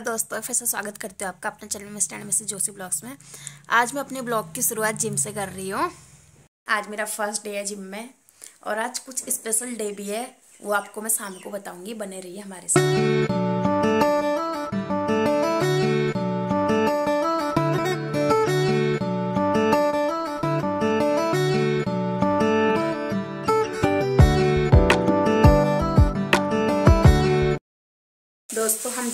दोस्तों फिर से स्वागत करते हो आपका अपने चैनल में स्टैंड में से जोशी ब्लॉग्स में। आज मैं अपने ब्लॉग की शुरुआत जिम से कर रही हूँ। आज मेरा फ़र्स्ट डे है जिम में और आज कुछ स्पेशल डे भी है, वो आपको मैं शाम को बताऊँगी, बने रहिए हमारे साथ।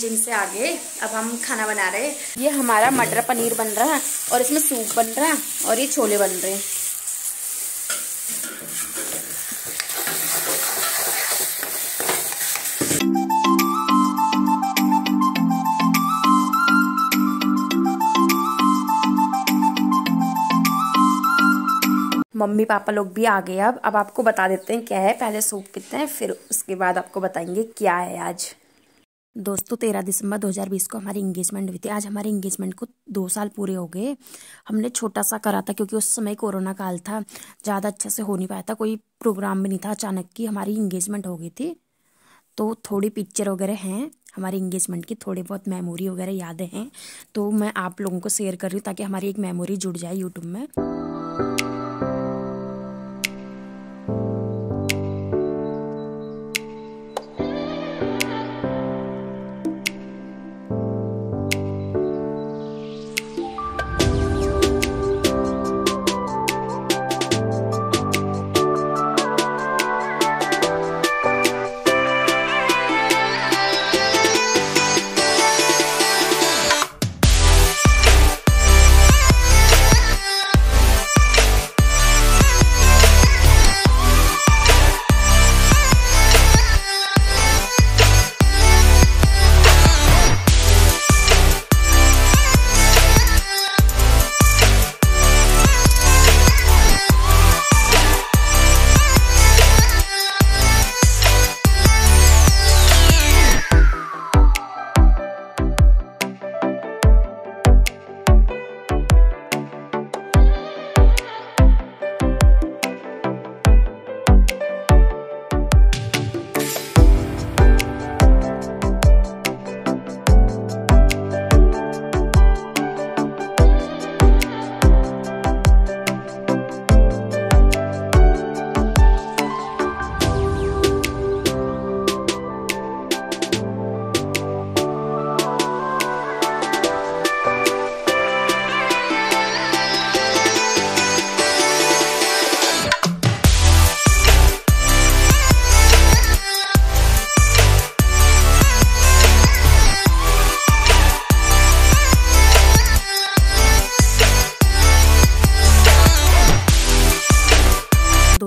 दोस्तों हम जिम से आ गए अब हम खाना बना रहे हैं। ये हमारा मटर पनीर बन रहा है और इसमें सूप बन रहा है और ये छोले बन रहे हैं। मम्मी पापा लोग भी आ गए। अब अब आपको बता देते हैं क्या है। पहले सूप पीते हैं, फिर उसके बाद आपको बताएँगे क्या है आज। दोस्तों, तेरह दिसंबर 2020 को हमारी इंगेजमेंट हुई थी। आज हमारे इंगेजमेंट को दो साल पूरे हो गए। हमने छोटा सा करा था क्योंकि उस समय कोरोना काल था। ज़्यादा अच्छे से हो नहीं पाया था। कोई प्रोग्राम भी नहीं था। अचानक की हमारी इंगेजमेंट हो गई थी। तो थोड़ी पिक्चर वगैरह हैं। हमारी इंगेजमेंट की थोड़ी बहुत मेमोरी वगैरह यादें हैं। तो मैं आप लोगों को शेयर कर रही हूँ ताकि हमारी एक मेमोरी जुड़ जाए यूट्यूब में।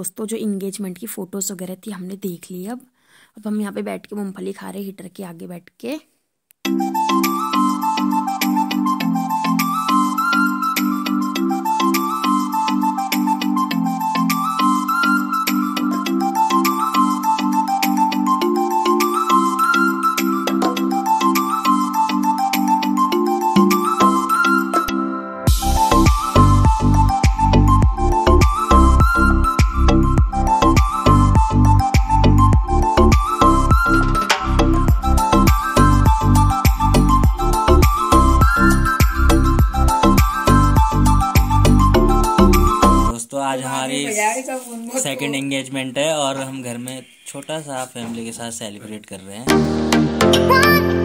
दोस्तों, जो इंगेजमेंट की फ़ोटोज़ वगैरह थी, हमने देख ली अब। अब हम यहाँ पे बैठ के मूँगफली खा रहे हीटर के आगे बैठ के। एंगेजमेंट है और हम घर में छोटा सा फैमिली के साथ सेलिब्रेट कर रहे हैं।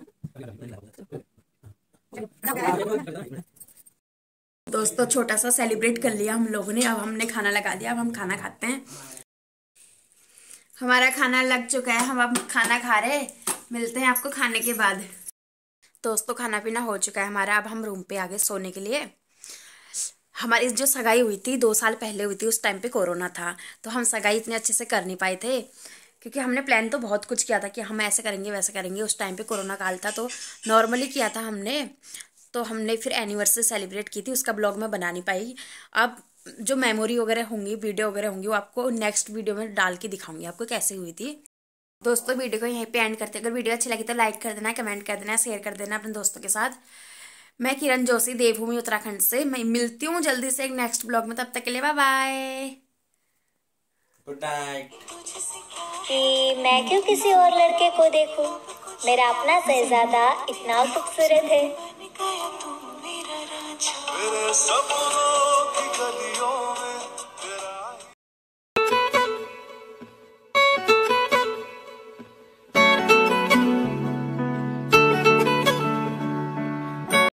दोस्तों तो छोटा सा सेलिब्रेट कर लिया हम लोगों ने, अब हमने खाना लगा दिया, अब हम खाना खाते हैं। हमारा खाना लग चुका है, हम अब खाना खा रहे मिलते हैं आपको खाने के बाद। दोस्तों तो खाना पीना हो चुका है हमारा, अब हम रूम पे आ गए सोने के लिए। हमारी जो सगाई हुई थी, दो साल पहले हुई थी, उस टाइम पे कोरोना था। तो हम सगाई इतने अच्छे से कर नहीं पाए थे, क्योंकि हमने प्लान तो बहुत कुछ किया था कि हम ऐसे करेंगे, वैसे करेंगे, उस टाइम पे कोरोना काल था तो नॉर्मली किया था हमने। तो हमने फिर एनिवर्सरी सेलिब्रेट की थी उसका ब्लॉग मैं बना नहीं पाई। अब जो मेमोरी वगैरह होंगी वीडियो वगैरह होंगी वो आपको नेक्स्ट वीडियो में डाल के दिखाऊँगी। आपको कैसे हुई थी? दोस्तों वीडियो को यहीं पे एंड करते अगर वीडियो अच्छी लगी तो लाइक कर देना कमेंट कर देना शेयर कर देना अपने दोस्तों के साथ। मैं किरण जोशी देवभूमि उत्तराखंड से। मैं मिलती हूँ जल्दी से एक नेक्स्ट ब्लॉग में। तब तक के लिए बाय बाय गुड नाइट कि मैं क्यों किसी और लड़के को देखूँ? मेरा अपना शहजादा इतना खूबसूरत है। Só por